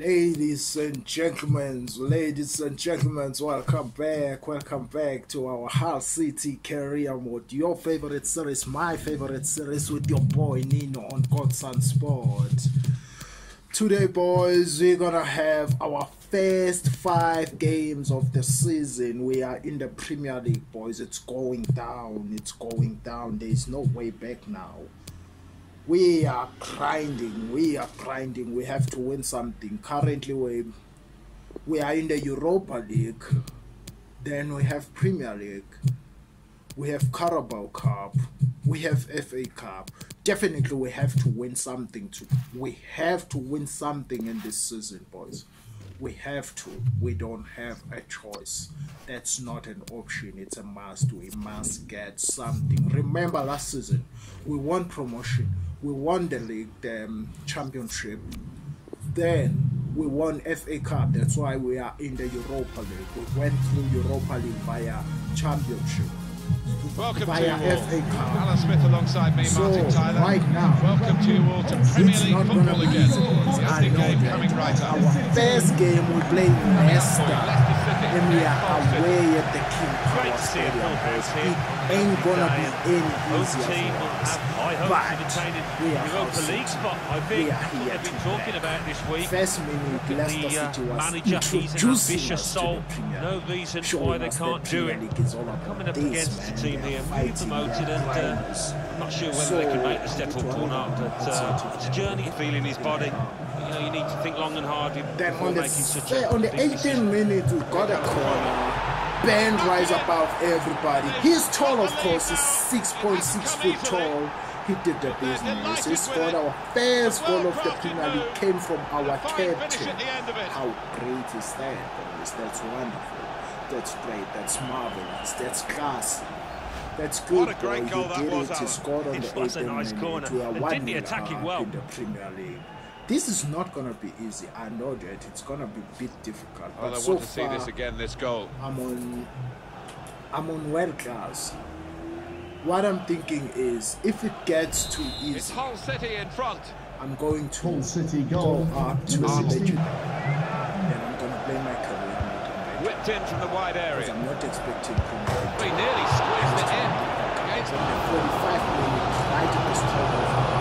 Ladies and gentlemen, ladies and gentlemen, welcome back, welcome back to our Hull City Career Mode, your favorite series, my favorite series with your boy Nino on Godson Sport. Today, boys, we're gonna have our first five games of the season. We are in the Premier League, boys. It's going down, it's going down. There's no way back now we are grinding we are grinding. We have to win something. Currently we we are in the europa league. Then we have premier league. We have carabao cup. We have fa cup. Definitely we have to win something to we have to win something in this season boys we have to we don't have a choice that's not an option it's a must we must get something remember last season we won promotion we won the league, the um, championship. Then we won FA Cup. That's why we are in the Europa League. We went through Europa League via championship. Welcome to you all. Alan Smith alongside me, So, Martin Tyler. right now, Welcome to you all to Premier League football again. The game coming right up. Our first game we play Leicester, Leicester and we are away at the King Great to see a full house here. It ain't gonna be any easier team will have high hopes But of attaining we are Europa League spot. I We think here they've been talking back. about this week. First minute, the uh, manager, he's an ambitious soul. No reason why they can't do it. Coming up against the team here, promoted, and uh. I'm not sure whether they can make the step up or not. But uh, it's a journey, feeling his body. You know, you need to think long and hard before making such a on the big decision. 18th minute, we got a corner. Ben rise above everybody. He's tall, of course. He's 6.6 foot tall. He did the business. He scored our first goal of the Premier League. Came from our Fine captain. at the end of it. How great is that, boys? That's wonderful. That's great. That's marvelous. That's class. That's good. What a great goal He that did was, it. He Alan. scored on It the was a 18th nice minute. corner. We are And one didn't he nil attack it well? in the Premier League. This is not gonna be easy. I know that it's gonna be a bit difficult. Well, But I so want to see this again, this goal. I'm on I'm on world class. What I'm thinking is if it gets too It's easy, Hull City in front. I'm going to Hull City go up to Number the 16. Then I'm gonna play my career mode on that. Whipped in from the wide area. I'm not expecting Premier League. He nearly squeezed it in. Against the 45 minutes, right at the start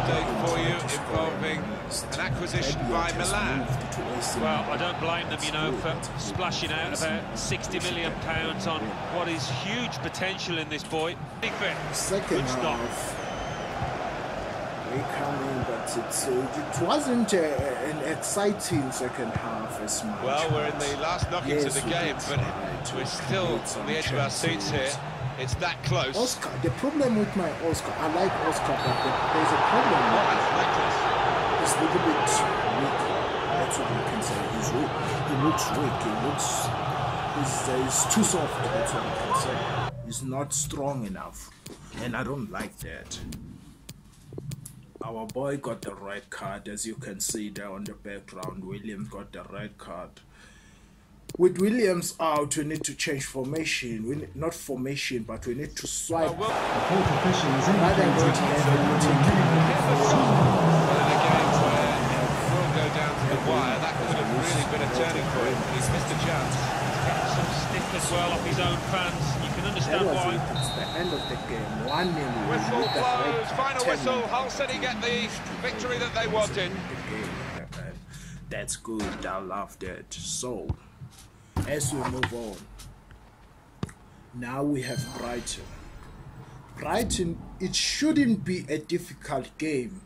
update for you tried to score involving an acquisition by Milan. moved to AC Well, I don't blame them, you know, for good. That's good. splashing out about 60 million pounds on what is huge potential in this boy. Big fit. second Good stop. half we come in but it's, uh, it wasn't uh, an exciting second half as much Well, we're in the last knockings yes, of the game, but try we're still on the edge of our seats here. It's that close. Oscar the problem with my Oscar I like Oscar but there's a problem Oh, reckless. he's a little bit weak. That's what we can say. He's weak. He looks weak. He looks he's, uh, he's too soft. That's what I can say. He's not strong enough. And I don't like that. Our boy got the red card as you can see there on the background. Williams got the red card with williams out we need to change formation we need, not formation but we need to swipe Well, The fourth rather than that together there will be a minute before time. But in a game where it will go to the wire, that could have really been a turning point. He's missed a chance. Getting some stick as well off his own fans. You can that understand was why. it the end of the game one nil Whistle with the red blows, final whistle. minutes. Hull City get the victory that they wanted. The game, yeah, man. that's good I love that so as we move on now we have Brighton. Brighton it shouldn't be a difficult game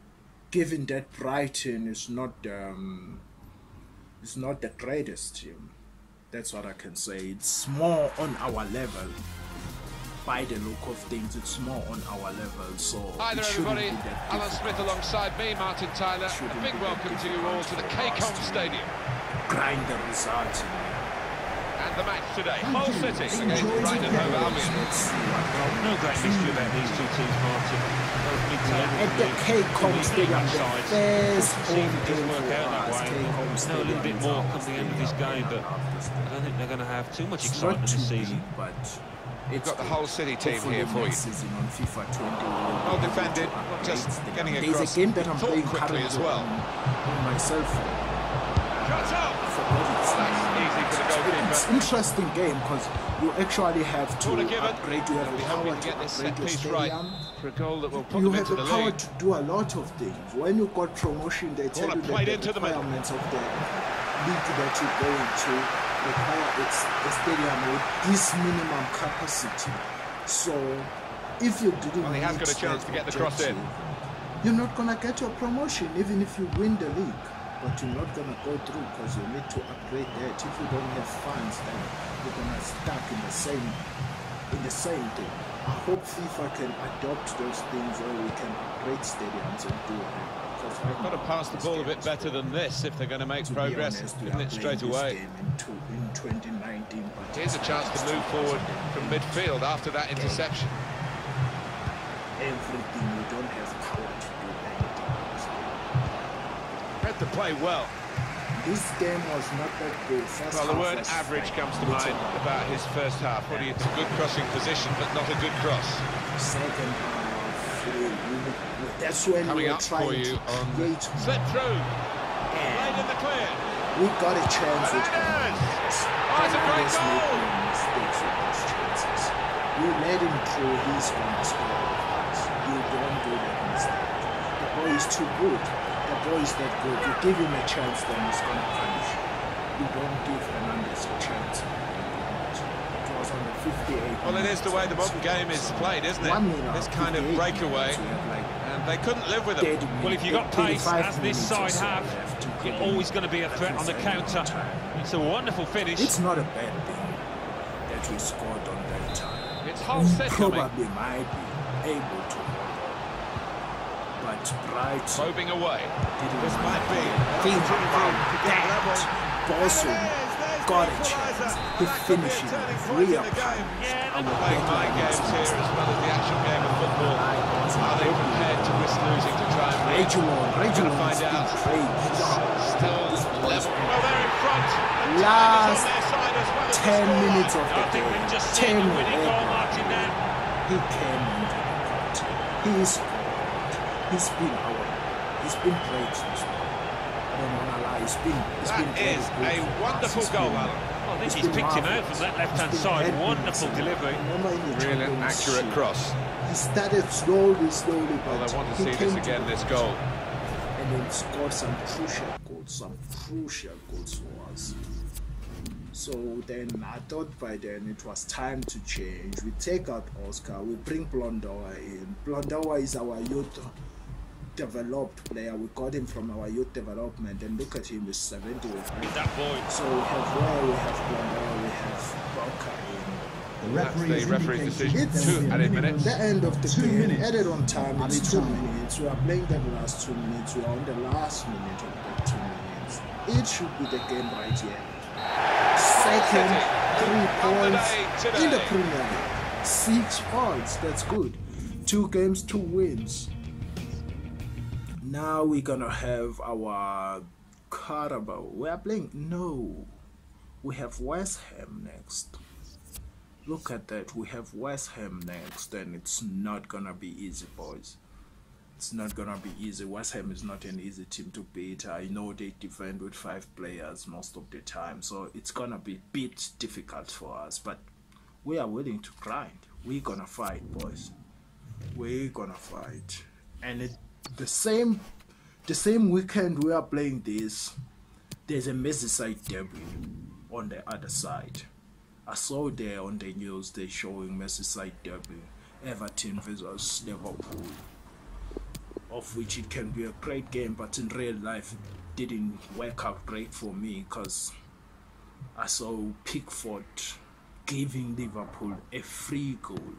given that Brighton is not um, is not the greatest team. That's what I can say. It's more on our level. By the look of things it's more on our level so Hi there, everybody. Alan Smith alongside me, Martin Tyler. A big welcome to you all to the KCOM Stadium. grind the result And the match today, Hull City against Brighton Hove Albion. let's see what No great mystery about these two teams, Martin. Both mid-table at the league- KCOM league Stadium, the sides. first See if home it doesn't work out that way. KCOM know a little bit more our come the end of this game, but I don't think they're going to have too much excitement too this season. but We've it's got the good. Hull City team Hopefully here for you. on FIFA Well defended, just getting There's across, a game that I'm playing quickly as well. on, on my It's interesting game because you actually have to upgrade. You have the power to to get this upgrade your right stadium. for a goal that will put You have the the power to do a lot of things. When you got promotion, they tell you that the into the requirements of the league that you go into require it's a stadium with this minimum capacity. So if you didn't Well, he has got a chance to get the cross in. You're not gonna get your promotion even if you win the league. But you're not gonna go through because you need to upgrade that. If you don't have funds, then you're gonna stuck in the same in the same thing. I hope FIFA can adopt those things where we can upgrade stadiums and do it. Because They've got to pass the ball a bit better than this if they're going to make to be progress, honest, we isn't it, straight this away? game in, in 2019, but Here's a chance to move forward from midfield after that interception. Everything you don't have power Read the play well. This game was not that good. First Well, the word average comes to mind about his first half. What do you think? Good crossing position, but not a good cross. Second half, that's when Coming we were up trying for you to on slip through. and Played in the clear. we got a chance with! Fernandes. Oh, it's a great goal! mistakes with those chances. You let him through, he's going to score. You don't do that mistake. The boy is too good. The boy is that good. You give him a chance, then he's going to punish you. You don't give Fernandes a chance. It was on the 58 Well, it is the way the modern game is played, isn't it? minute, This kind of breakaway, minutes, we have like and they couldn't live with it. Well, if you've got pace, as this side so have, you're always going to be a threat on the counter. It's a wonderful finish. It's not a bad thing that we scored on that time. It's Hull we City coming. probably might be able to but Bright Probing away. didn't This might be think about to get level. that. Bosun got a chance. He finished it real Yeah, I'm playing here as well as the actual game of football. Are they prepared to risk losing to try and win? Find has been out. great. Still level. Oh, they're in front. Last Tiger's on their side as well as the 10 minutes of the game. 10 seen the winning goal, whatever. Martin, there. He came into the pot. He scored. He's been our, he's been great this week. I don't want to lie. He's been, he's That been is good a wonderful He's goal, been- Alan. I think he's he's picked him out from that left-hand side. Wonderful delivery. Remember in the Real accurate League, cross. He started slowly, slowly, Well, but they want to he see came this again, to the this goal. and then scored some crucial goals, some crucial goals for us. So then I thought by then it was time to change. We take out Oscar, we bring Blondoa in. Blondoa is our youth developed player. We got him from our youth development, and look at him, he's 70 with. That boy. So we have Roy, we have Blondoa, we have Broca The That's referee the referee's decision. It's- Two added minutes. The end of the Two game, minutes. added on time, it's Added two time. minutes. We are playing the last two minutes. We are on the last minute of the two minutes. It should be the game right here. Second, three On the points in the. Premier League. Six points, that's good. Two games, two wins. Now we're gonna have our Carabao. We are playing. No, we have West Ham next. Look at that. We have West Ham next, and it's not gonna be easy, boys. It's not gonna be easy. West Ham is not an easy team to beat. I know they defend with five players most of the time, so it's gonna be a bit difficult for us. But we are willing to grind. We're gonna fight, boys. We're gonna fight. And it, the same, the same weekend we are playing this. There's a Merseyside derby on the other side. I saw there on the news they showing Merseyside derby, Everton versus Liverpool, of which it can be a great game, but in real life it didn't work out great for me because I saw Pickford giving Liverpool a free goal,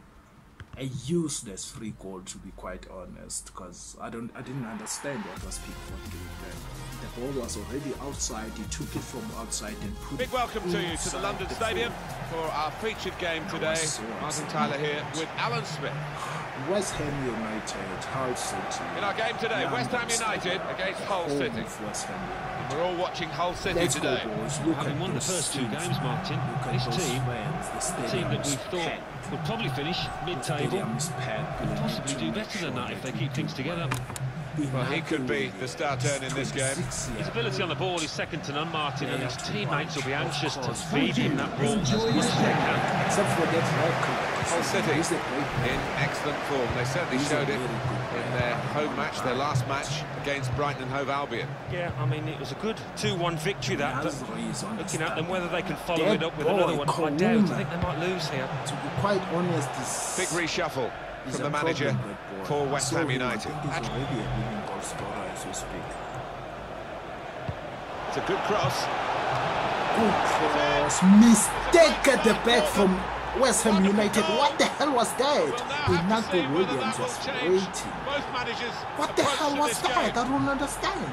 a useless free goal to be quite honest, because I don't, I didn't understand what was Pickford doing there. The ball was already outside. He took it from outside and put Big it welcome to you to the London the Stadium field. for our featured game today. so Martin Tyler here with Alan Smith. West Ham United, Hull City. In our game today, West Ham United Stadium, against Hull home City. West Ham United. We're all watching Hull City Let's today. go, boys. Look Having won the those first two games, Martin, Look at this team, fans. The a team that we thought packed. would probably finish mid-table, stadium is packed. We could possibly do better than that if they keep things do together. Well. Well, he could be the star turn in this game. His ability on the ball is second to none, Martin, and his teammates will be anxious to feed him that ball as much as they can. Except for that red card. Hull City He's a great in excellent form. They certainly showed it in their home match, their last match against Brighton and Hove Albion. Yeah, I mean, it was a good 2-1 victory, that, but Nasri is on looking at them, whether they can follow it up with another one, I doubt. I think they might lose here. To be quite honest, this Big reshuffle is from the manager problem, that boy. for West Ham United. I think he's already a winning goal scorer as we speak. It's a good cross. Good cross. Mistake at the back from West Ham United. What the hell was that? Iñaki Williams was waiting. Both managers What the hell was that? I don't understand.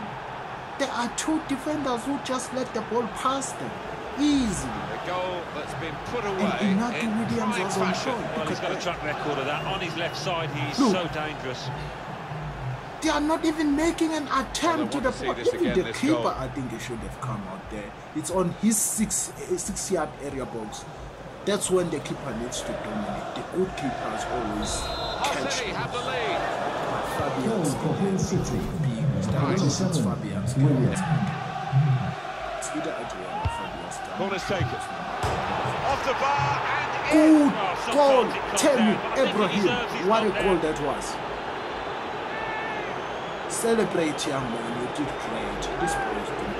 There are two defenders who just let the ball pass them. Easily. The goal that's been put And away Iñaki in Williams prime was on fashion. Well, he's got a track record of that. On his left side, he's Look. so dangerous. They are not even making an attempt to the to see ball. this Even again, the keeper, goal. I think he should have come out there. It's on his six eh, six yard area box. That's when the keeper needs to dominate. The good keepers always catch City it. have the lead. Fabian Goal for Hull City. Right. It's 27, Fabian's Williams. It's either Adrian or Fabian's game. Corner's taken. Off the bar and in. Good Oh, some goal, thought it come Temu down, but I think he Ibrahim. What a knock goal that was. Celebrate, young man. You did great. This boy is good.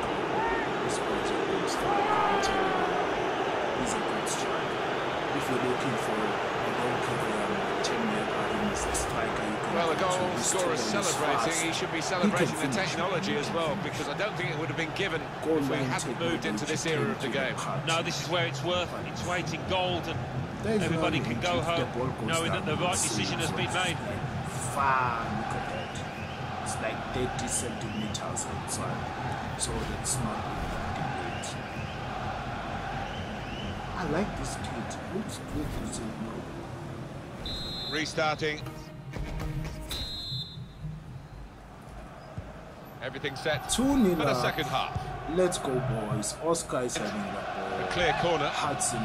This boy is a good striker. Telling you. He's a good striker. If you're looking for a goalkeeper, um, Temu Ibrahim is a striker. You can Well, the goal scorer tall, he's celebrating. He should be celebrating the technology as well, because I don't think it would have been given Goal if we hadn't moved into this era of the game. No, this is where it's worth its weight in gold, and everybody can go home knowing that the right decision has been made. Far, look at that. It's like 30 centimeters outside. So that's not even debate. I like this kid. Looks good. Restarting. Everything set 2 for 0 the second half. Let's go, boys. Oscar is having the ball. A Clear corner. Hudson.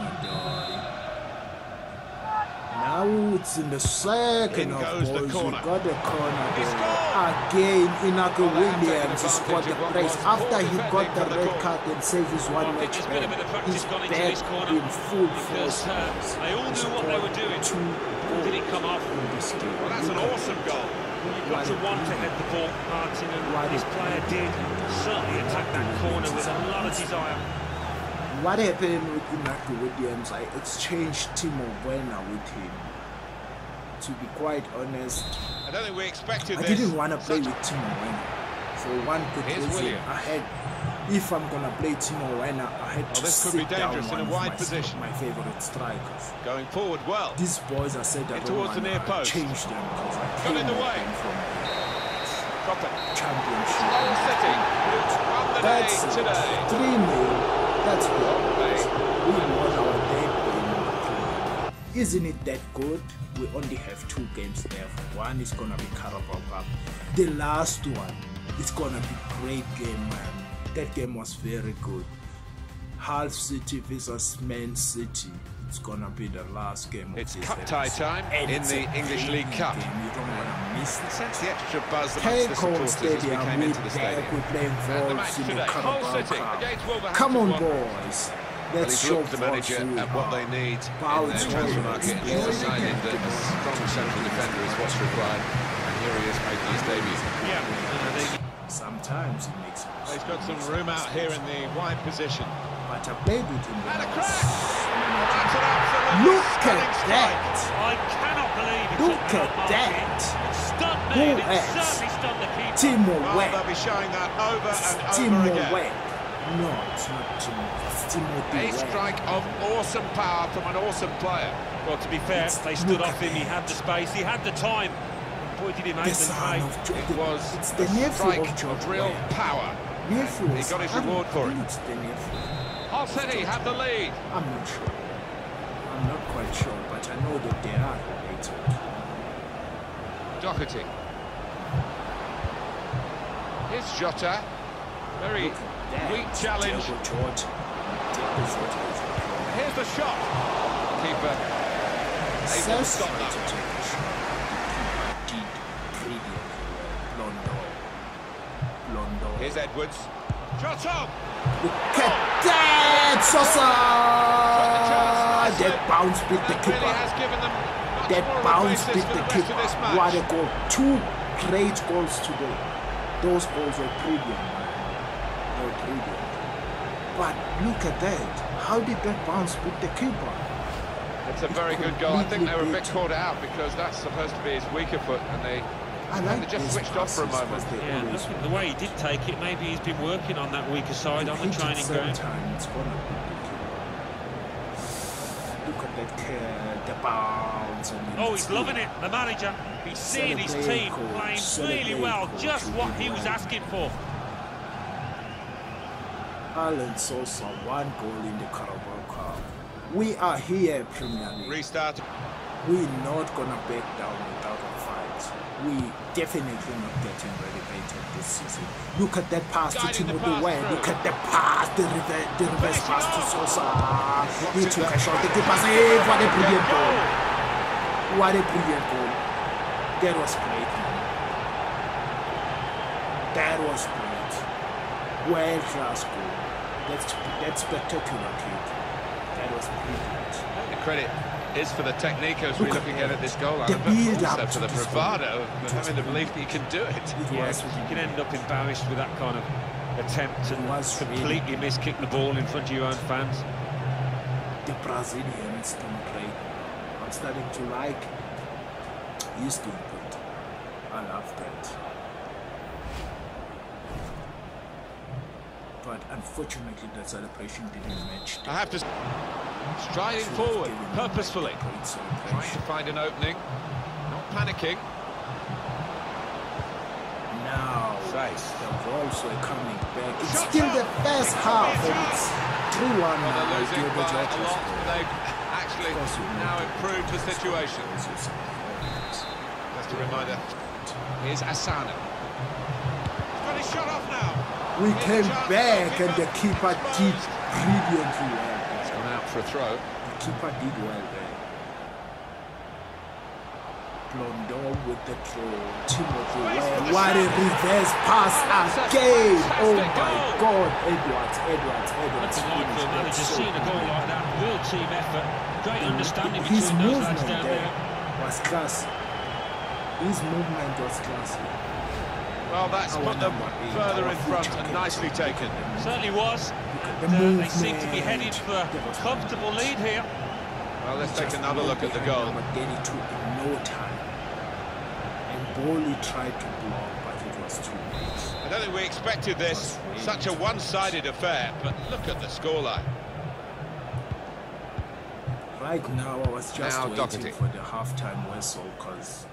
Now it's in the second In half, the boys. corner. We got the corner there. Again, Iñaki Well, they have Williams taken scored the advantage of what brace was after he got the red card and saved his one match there's a bit of practice He's back corner in full force. uh, they all knew what they were doing. Two Did it come off? in this game. Well, that's an awesome goal. You've got to want to head the ball, Martin, and this player did certainly attack that corner with a lot of desire. What happened with Iñaki Williams? I exchanged Timo Werner with him. To be quite honest, I don't think we expected I this. didn't want to play Such- with Timo Werner. For one reason, I had, if I'm gonna play Timo Werner, I had Well, to this could be sit down dangerous in a of wide my, position. My favorite strikers. Going forward well. These boys, I said I towards the near to post. change them because I Got in the way. from Proper. championship. Hull City, who's won the That's day it. today. Three 0 That's good. Hey. We won our third game. Isn't it that good? We only have two games left. One is gonna be Carabao Cup. The last one is gonna be great game, man. That game was very good. Hull City versus Man City. It's gonna be the last game. of It's this cup tie time And in it's the English League Cup. Game. You don't wanna miss it. Sense the extra buzz amongst the KCOM supporters as we Stadium, came we into the back, stadium. we're playing And the match Wolves in the today, Hull City against Wolverhampton Come on, boys. Well, Let's he's show looked the manager Wolves at what they need Bow in their transfer him. market. He's decided that a strong central defender is what's required. And here he is making his debut. Yeah, uh, they Sometimes he makes it. He's got some room out here in the wide position. But I played with him. And a when I crack! was- That's an Look at that! I cannot believe it. Look at that! It stunned Who me, it certainly stunned the keeper. Timo Well, Wet. they'll be showing that over and over Timo again. Wet. No, it's not Timo. It's Timothy A strike of awesome power from an awesome player. Well, to be fair, It's- they stood look off him. He had the space. He had the time. He make The them of. It was It's the a strike of of real power. Nephew. He got his reward for it. It's the nephew. Hull City have the lead. I'm not sure. I'm not quite sure, but I know that they are related. Doherty. Here's Jota. Very weak challenge. Diego Jota. Diego Jota is a pro. Here's the shot. Keeper able to stop that Here's Edwards. Shot on! Look at that! Sosa! That bounce beat the That really has keeper. That bounce beat the keeper. of this match. What a goal. Two great goals today. Those goals were brilliant. They were brilliant. But look at that. How did that bounce beat the keeper? It's a very good goal. I think they were a bit caught out because that's supposed to be his weaker foot, and they I They just switched off for a passes, moment. 'cause they Yeah, always look at the way he did take it. Maybe he's been working on that weaker side on the training ground. Time, it's gonna be the Look at that care, the bounce. and Oh, it's he's loving it, the manager. He's seeing his team coach, playing really well, just what he was asking for. Alan Sosa, one goal in the Carabao Cup. We are here, Premier League. restart. We're not gonna back down without a fight. We definitely not getting relegated this season. Look at that pass to Guiding the Timothy pass Weah. Look at the pass, the reverse, the reverse pass to off. Sosa. He it took a shot. The keeper saved. What a brilliant goal! What a brilliant goal! That was great. man. That was great. World class goal. That's that's spectacular, kid. That was brilliant. The credit is for the technique as we Look look at at this goal, The Alan, but build-up also for the bravado of having the belief that you can do it. It Yeah, you can end up embarrassed with that kind of attempt and completely miss kick the ball in front of your own fans. the Brazilians don't play. I'm starting to like. He's doing good. I love that. But unfortunately, the celebration didn't match. I have to goal. Striding forward purposefully, trying to find an opening, not panicking. Now, Face. the Wolves were coming back. It's Shot still up. the first half, and it's 3 1 Well, now. they're losing by a lot, they've actually Of course we now improved the situation. Just a reminder, here's Asano. He's got his shot off now. We Here's came back, and the keeper did brilliantly well. It's gone out for a throw. The keeper did well there. Blondon with the throw. Timothy Weah. What a reverse pass again. Oh my God. Edwards, Edwards, Edwards. Nothing like for a finished that manager so seeing a goal like that. Real team effort. Great understanding His between those lads movement down there there. was classy. His movement was classy. Well, that's Our put them further in front and nicely taken. Certainly was. And, uh, they seem to be headed for a comfortable lead here. Well, let's take another look at the goal. But then he took no time. And Boly tried to block, but it was too late. I don't think we expected this, such a one-sided affair, but look at the scoreline. Right now, I was just Now, waiting Doherty. for the halftime whistle because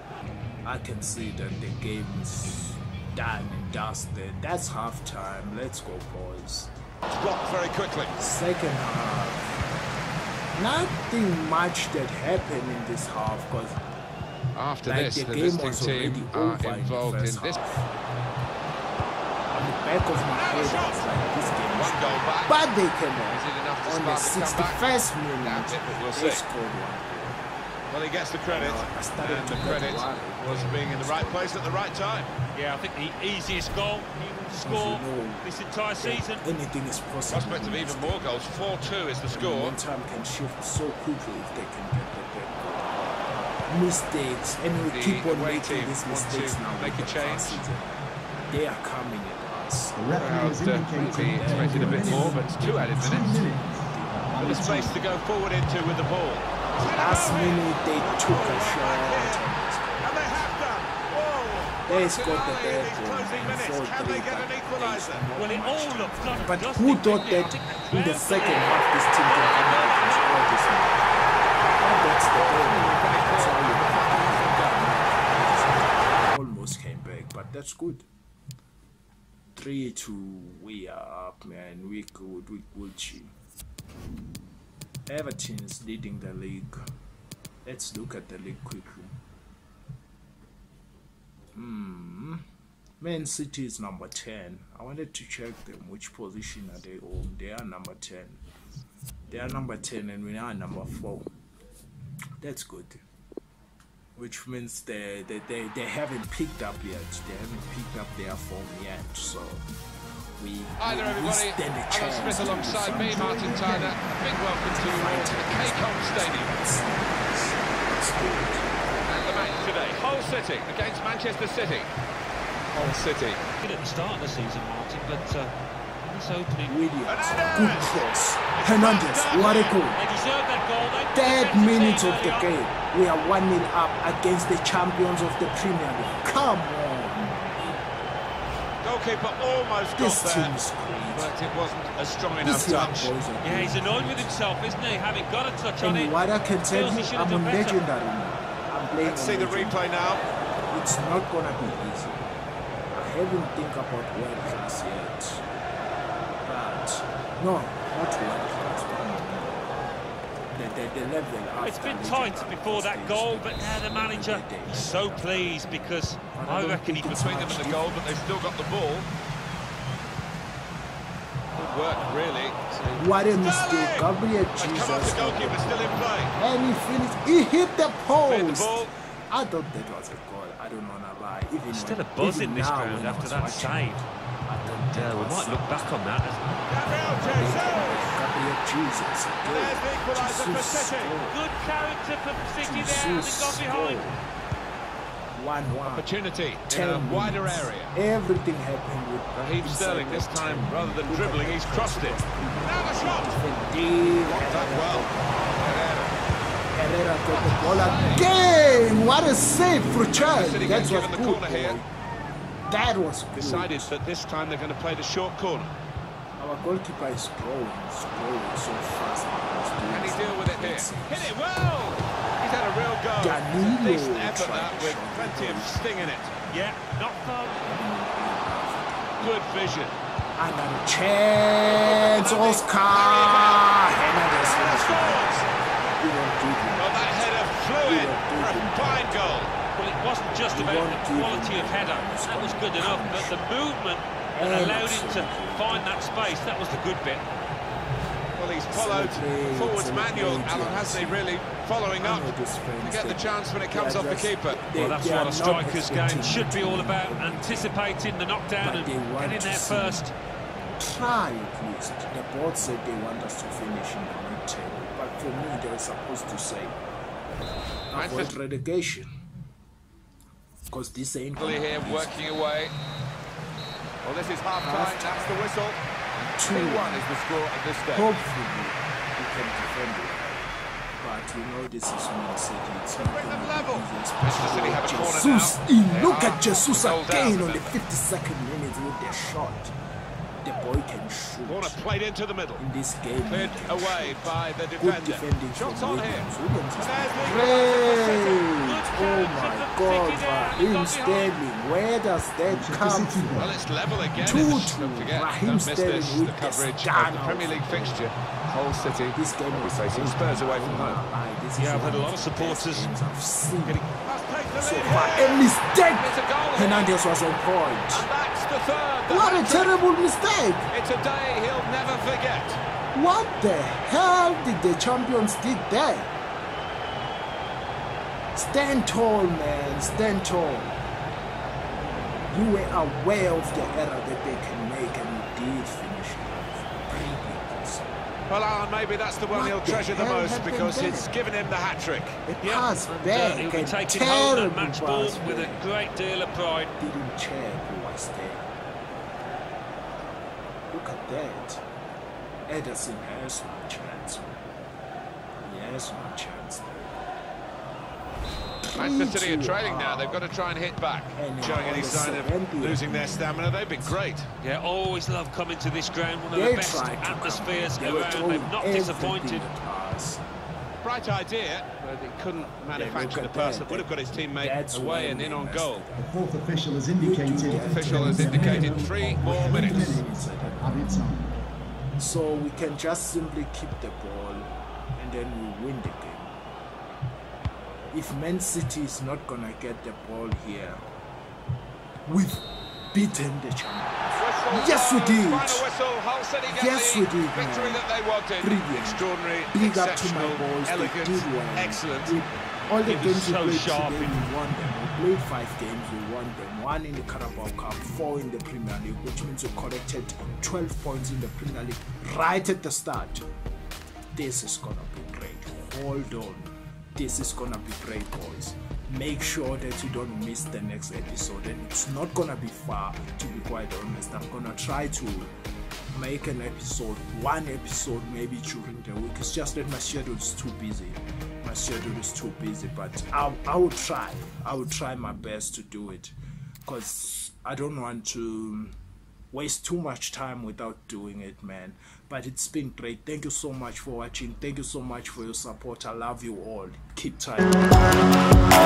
I can see that the game is done and dusted. That's halftime. Let's go, boys. It's blocked very quickly. Second half. Nothing much that happened in this half because After like this, the the game visiting was already team over are involved in in this. half. On the back of my head, I was like, this game is One goal back. But they came Is it enough to on the the comeback? 61st minute. Doubt it, but we'll they scored one. Well, he gets the credit, I and the credit was being in the right place at the right time. Yeah, I think the easiest goal he will score this entire season. Anything is possible. Prospect of even more goals. 4-2 is the The score. momentum can shift so quickly if they can get the back goal. Mistakes, and we The keep on making these mistakes now. make a change. They are coming at us. The referee has Crowd, uh, indicated maybe expected a bit more, but it's two added two minutes. minutes. With space to go forward into with the ball. Last minute they took a shot. And they have done. Whoa! They scored the third goal and minutes. Can they three, get but an equaliser? scored Well, it much. all looked done. But who thought that in the second half this team can come out and score this one? That's the game. That's how you Almost came back, but that's good. Three two, we are up, man. We good, we Gucci. Everton is leading the league. Let's look at the league quickly. Hmm. Man City is number 10. I wanted to check them. Which position are they on? They are number 10. They are number 10 and we are number 4. That's good. Which means they, they, they, they haven't picked up yet. They haven't picked up their form yet. So we, Hi there, we everybody. stand a Alan Smith alongside me. Martin Tyler. A big welcome to you all to the KCOM Stadium. And the match today, Hull City against Manchester City. Hull City. Good at the start of the season, Martin, but uh, this opening... Williams, good cross. Hernandez, what a goal. They deserve that goal. They Third minute of the game. We are 1 0 up against the champions of the Premier League. Come on. Goalkeeper almost This got team there, is great. but it wasn't a strong enough These touch. Yeah, he's annoyed with himself, isn't he? Having got a touch on it. And what I can tell he you, I'm on done better. legendary now. I'm playing Let's on see the legendary. replay now. It's not gonna be easy. I haven't think about world class yet. But no, not world class. but The, the, the level It's after been tight before that goal, but now the manager the- the- is so pleased because I reckon he could it's Between them and the goal, but they've still got the ball. Good work, really. What a mistake, Gabriel They come off Jesus. the goalkeeper, still in play. And he finished, he hit the Cleared the post. ball. I thought that was a goal. I don't wanna lie. Even Still a buzz in this ground after that save. I thought that Yeah, we might look back on that. as- Gabriel Jesus. Gabriel Jesus. again. There's the equaliser for City. Good character from City there, having Jesus gone behind. One one. Opportunity in a wider minutes. area. Everything happened with Raheem Sterling this time, rather than dribbling, he's crossed it. Now the shot. Indeed. Blocked up well. Herrera. Got the ball again. What a save for Chad. That was the corner here. That was good. Decided that this time they're going to play the short corner. Our goalkeeper is growing, growing so fast. Can he deal with it here? Hit it well! He's had a real go. Danilo Decent effort that with plenty of sting in it. Yeah, not far. Good vision. Another chance, Oscar. Hernandez. Scores! We don't do Well, that. that header flew in for a fine goal. Well, it wasn't just about the quality of header. that. That was good enough, but the movement that allowed him to find that space, that was the good bit. Well, he's followed forwards manual, Alan, yes. really? Following up know to get the chance when it comes off the keeper. Well, that's what a striker's game should be all about, anticipating the knockdown and getting there see first. Try at least. The board said they want us to finish in the mid table, but for me, they're supposed to say avoid Manchester- relegation. Because this ain't gonna here working away. Well, this is half time. Half-time. That's the whistle. Two 2-1 is the score at this stage. Hopefully, we can defend it. But you know, this is Man City. It's not gonna level. be easy, Manchester City have a corner Jesus in. They Look at Jesus again on the 52nd minute with the shot. The boy can shoot. Corner played into the middle. In this game, Cleared away shoot. by the Good defender. defending Shots from on here. Williams. Williams is And there's the great. Oh my God, City there, Raheem. Sterling. Where does that come from? Well, it's level again. Two Don't to forget, Raheem Sterling with the the coverage stand of the. Premier League fixture. Hull City This game will be facing. Spurs away from home. Aye, this is Yeah, I've had a lot of supporters games I've seen Must take the so lead far. A mistake. It's a goal here. Hernandez was on point. And that's the third. The What a terrible mistake! It's a day he'll never forget. What the hell did the champions did there? Stand tall, man. Stand tall. You were aware of the error that they can make, and you did finish it. Well, Alan, maybe that's the one What he'll the treasure the most because it's given him the hat trick. A Yeah, pass and, uh, he'll be a taking home terrible that match ball pass with a great deal of pride. Didn't check who was there. Look at that. Ederson has no chance. He has no chance. Manchester City are trailing now. They've got to try and hit back. Showing any sign of losing their stamina. They've been great. Yeah, always love coming to this ground. One of the best atmospheres come. They were around. They've not disappointed. us. Bright idea, but he couldn't manufacture the pass that. that would have got his teammate That's away and in on goal. The fourth official has indicated. The official has there is a indicated three more minutes. minutes added time. So we can just simply keep the ball and then we win the game. If Man City is not gonna get the ball here, we've beaten the champions. Whistle Yes, we did. Whistle. Hull City get Yes, we did, victory man. that they wanted. Brilliant. Extraordinary, Big up to my boys. elegant, they did well. excellent. We- all the He was games we played sharp today, in- we won them. played five games, we won them. One in the Carabao Cup, four in the Premier League, which means we collected 12 points in the Premier League right at the start. This is gonna be great. Hold on. This is gonna be great, boys. Make sure that you don't miss the next episode, and it's not gonna be far, to be quite honest. I'm gonna try to make an episode, one episode maybe during the week. It's just that my schedule is too busy. My schedule is too busy, but I, I will try. I will try my best to do it because I don't want to waste too much time without doing it, man. But it's been great. Thank you so much for watching. Thank you so much for your support. I love you all. Keep tight.